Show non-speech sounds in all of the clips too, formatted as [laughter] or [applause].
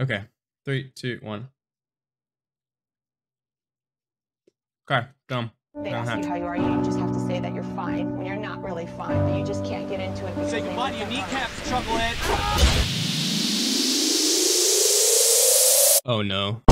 Okay. Three, two, one. Okay, done. They Don't ask have you how you are, you just have to say that you're fine when you're not really fine, but you just can't get into it Say they goodbye to your kneecaps, chucklehead. Oh no.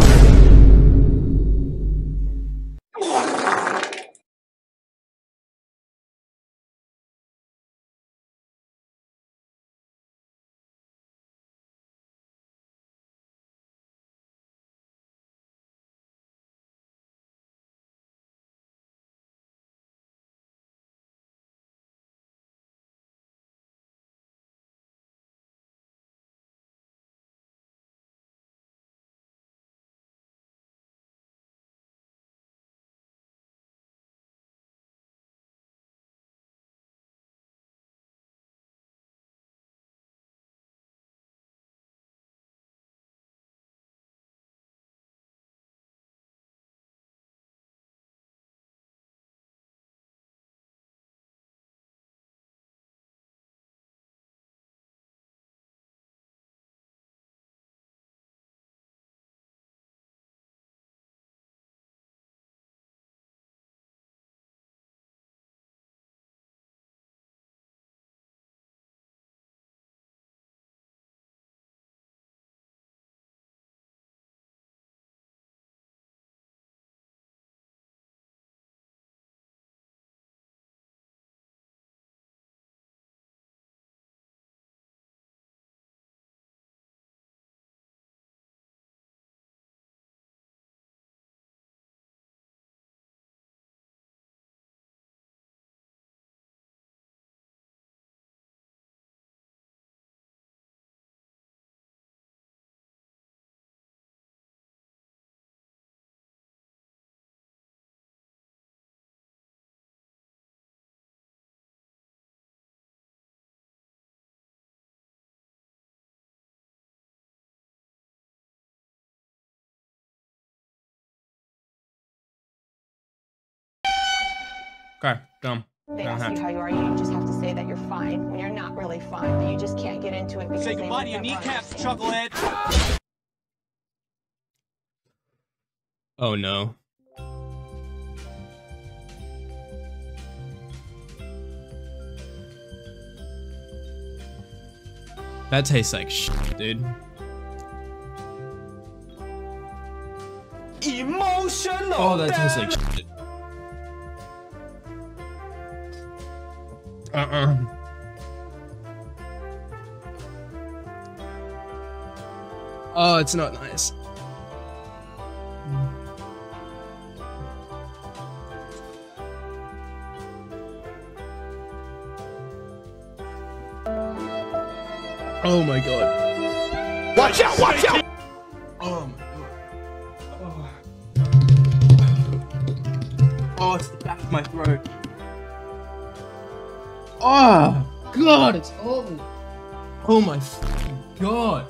Okay, done. They Don't ask you how you are, you just have to say that you're fine when you're not really fine, but you just can't get into it because Say goodbye to your kneecaps, chucklehead. Oh no. That tastes like shit, dude. Emotional. Oh, that tastes like shit. Uh-uh. Oh, it's not nice. Oh my god. Watch out! Watch out! Oh my god. Oh. oh, it's the back of my throat. Oh god, it's awful. Oh my fucking god.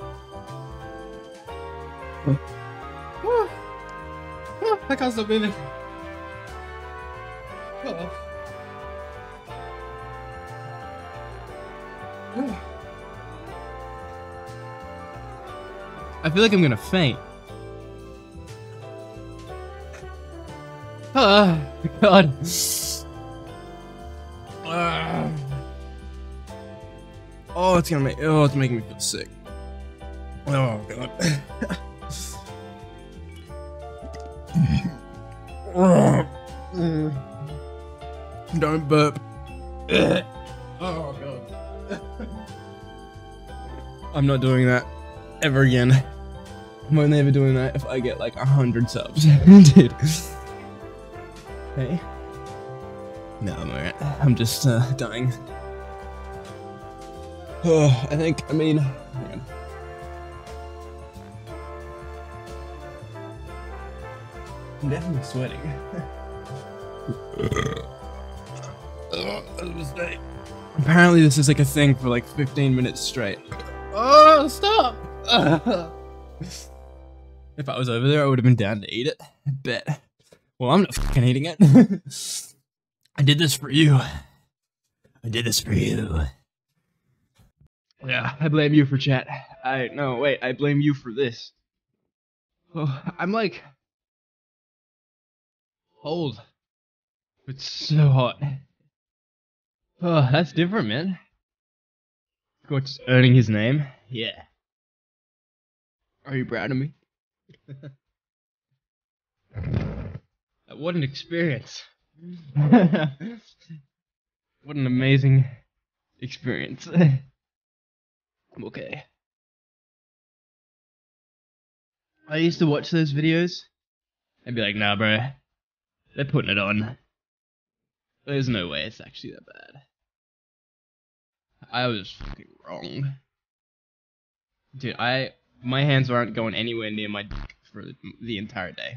Oh. Oh, I can't stop. Oh. Oh. I feel like I'm gonna faint. Oh, God. [laughs] Oh, it's gonna make. Oh, it's making me feel sick. Oh God. Don't burp. Oh God. I'm not doing that ever again. I'm only ever doing that if I get like a hundred subs, [laughs] dude. Hey. No, I'm alright. I'm just uh, dying. Oh, I think. I mean. I'm definitely sweating. [laughs] Oh, Apparently, this is like a thing for like 15 minutes straight. Oh, stop! [laughs] if I was over there, I would have been down to eat it. I bet. Well, I'm not fucking eating it. [laughs] I did this for you. I did this for you. Yeah, I blame you for chat. I no wait, I blame you for this. Oh, I'm like old. It's so hot. Oh, that's different, man. Scorch earning his name. Yeah. Are you proud of me? [laughs] Uh, what an experience. [laughs] what an amazing experience. [laughs] okay. I used to watch those videos and be like, nah, bro, they're putting it on. There's no way it's actually that bad. I was fucking wrong. Dude, I my hands aren't going anywhere near my dick for the, entire day.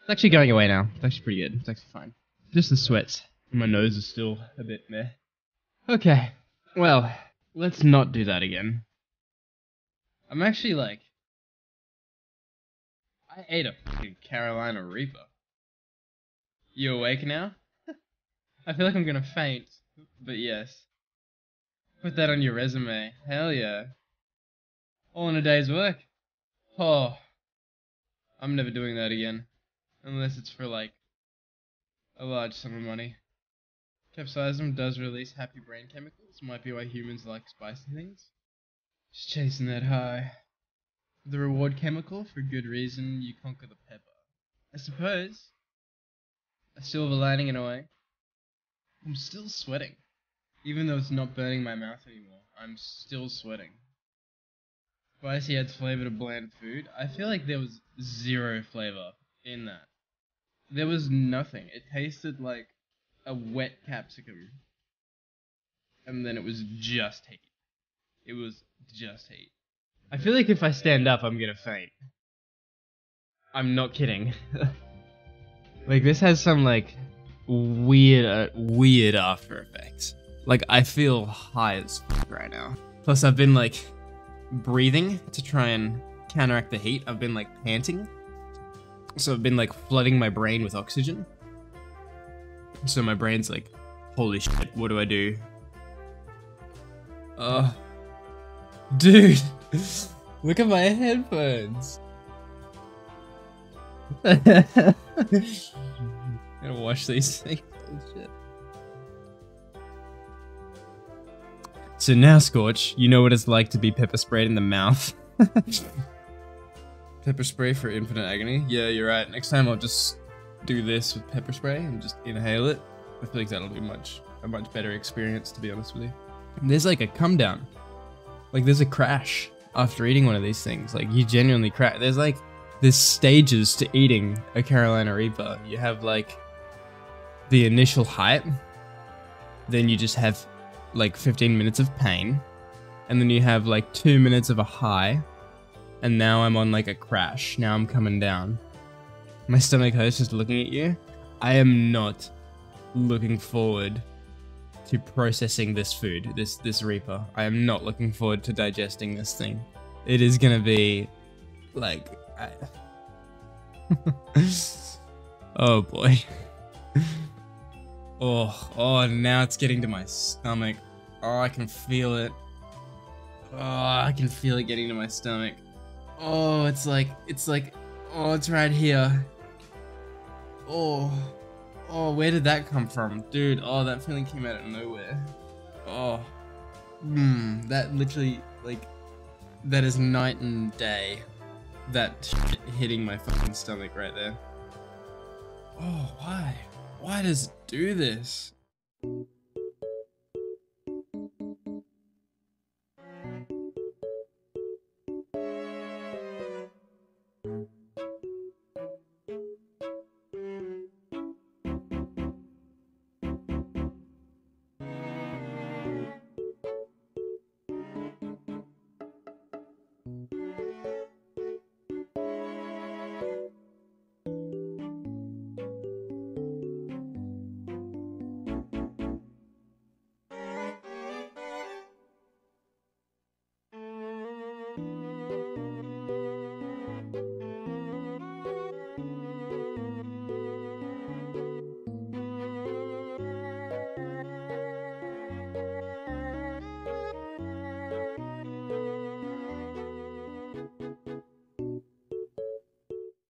It's actually going away now. It's actually pretty good. It's actually fine. Just the sweats. My nose is still a bit meh. Okay. Well, let's not do that again. I'm actually like I ate a fucking Carolina Reaper. You awake now? [laughs] I feel like I'm gonna faint, but yes. Put that on your resume. Hell yeah. All in a day's work. Oh. I'm never doing that again. Unless it's for like a large sum of money. Capsaicin does release happy brain chemicals. Might be why humans like spicy things. Just chasing that high. The reward chemical, for good reason, you conquer the pepper. I suppose. A silver lining in a way. I'm still sweating. Even though it's not burning my mouth anymore, I'm still sweating. Spicy adds flavor to bland food. I feel like there was zero flavor in that. There was nothing. It tasted like a wet capsicum. And then it was just heat. It was just heat. I feel like if I stand up, I'm gonna faint. I'm not kidding. [laughs] like, this has some, like, weird, uh, weird after effects. Like, I feel high as fuck right now. Plus, I've been, like, breathing to try and counteract the heat. I've been, like, panting. So I've been, like, flooding my brain with oxygen. So my brain's like, holy shit, what do I do? Uh, dude, [laughs] look at my headphones. [laughs] Gotta wash these things. Shit. So now, Scorch, you know what it's like to be pepper sprayed in the mouth. [laughs] pepper spray for infinite agony? Yeah, you're right. Next time I'll just do this with pepper spray and just inhale it. I feel like that'll be much a much better experience, to be honest with you. There's like a come down. Like there's a crash after eating one of these things. Like you genuinely crash. There's like there's stages to eating a Carolina Reaper. You have like the initial hype, then you just have like 15 minutes of pain, and then you have like two minutes of a high, and now I'm on like a crash. Now I'm coming down. My stomach hurts just looking at you. I am not looking forward to processing this food, this this Reaper. I am not looking forward to digesting this thing. It is gonna be like I... [laughs] Oh boy. [laughs] oh, oh now it's getting to my stomach. Oh, I can feel it. Oh, I can feel it getting to my stomach. Oh, it's like it's like oh, it's right here. Oh. Oh, where did that come from? Dude, oh, that feeling came out of nowhere. Oh. Hmm, that literally, like, that is night and day. That hitting my fucking stomach right there. Oh, why? Why does it do this?